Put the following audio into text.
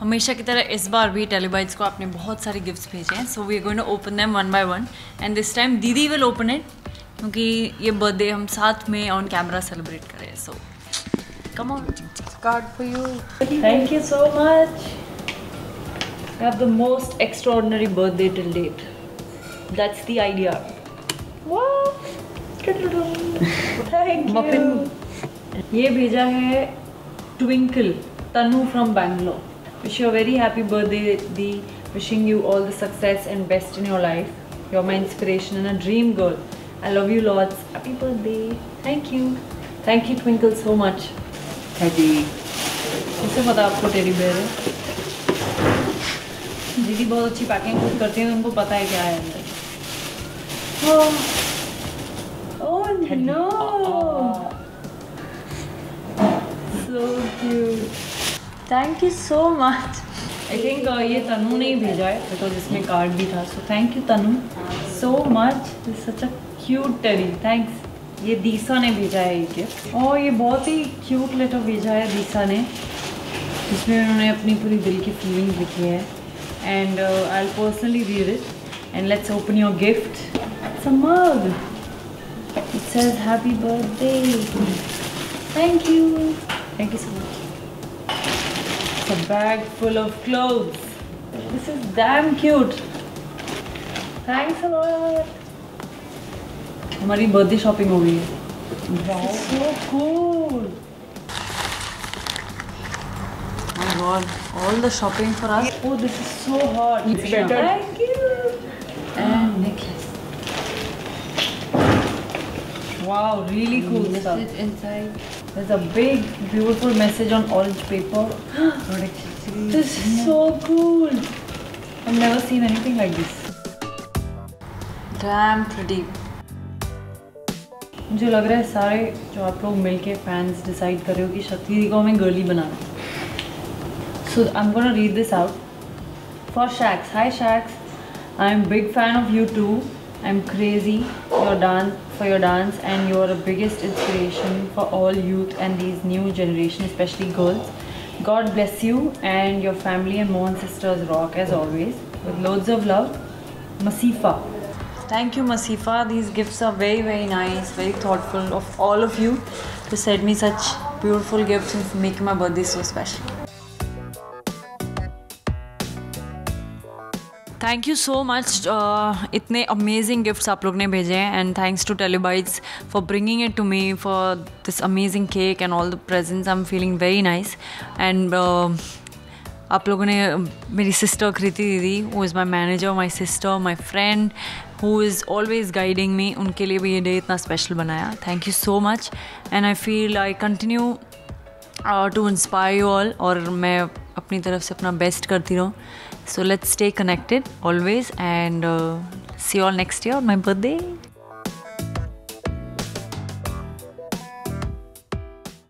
हमेशा की तरह इस बार भी टेलीबाइट्स को आपने बहुत सारे गिफ्ट्स भेजे हैं so we are going to open them one by one and this time दीदी विल ओपन इट क्योंकि ये बर्थडे हम साथ में ऑन कैमरा सेलिब्रेट करें so come on Card for you. Thank you so much extraordinary birthday till date. That's the idea. Wow! Thank you. ये भेजा है Twinkle Tanu from Bangalore Wish you very happy birthday the wishing you all the success and best in your life you are my inspiration and a dream girl I love you lots happy birthday thank you thank you Twinkle so much Teddy. कैसे पता आपको teddy bear है दीदी बहुत अच्छी packing खुद करती है उनको पता है क्या है अंदर oh no so cute Thank you so much I think ये तनु ने ही भेजा है बिकॉज़ इसमें कार्ड भी था। So thank you Tanu so much such a cute teddy thanks ये दीसा ने भेजा है ये गिफ्ट और ये बहुत ही क्यूट लेटर भेजा है दीसा ने, जिसमें उन्होंने अपनी पूरी दिल की फीलिंग्स लिखी है। And I personally read it and let's open your gift it's a mug it says happy birthday thank you thank you so much a bag full of clothes. This is damn cute. Thanks a lot. हमारी birthday shopping हो गई है so cool. my god, all the shopping for us. Oh, this is so hot. It's better. Thank you. And necklace. Wow, really cool stuff. Message inside. There's a big, beautiful message on orange paper. this is so cool. I've never seen anything like this. Damn pretty. मुझे लग रहा है सारे जो आप लोग मिलके fans decide कर रहे हो कि शक्ति दी को हमें girly banana so I am gonna read this out for Shakes hi Shakes I am big fan of you too I'm crazy your dance, for your dance and you're the biggest inspiration for all youth and these new generation, especially girls. God bless you and your family and Mohan Sisters rock as always. With loads of love, Masifa. Thank you Masifa. These gifts are very very nice, very thoughtful of all of you to send me such beautiful gifts and make my birthday so special. Thank you so much इतने amazing gifts आप लोग ने भेजे हैं and thanks to Telebytes for bringing it to me for this amazing cake and all the presents I am feeling very nice and आप लोगों ने मेरी सिस्टर कृति दीदी वो is my manager my sister my friend who is always guiding me उनके लिए भी ये डे इतना स्पेशल बनाया. Thank you so much and I feel I continue to inspire you all और मैं अपनी तरफ़ से अपना बेस्ट करती रहूँ. So let's stay connected always and uh, see you all next year on my birthday.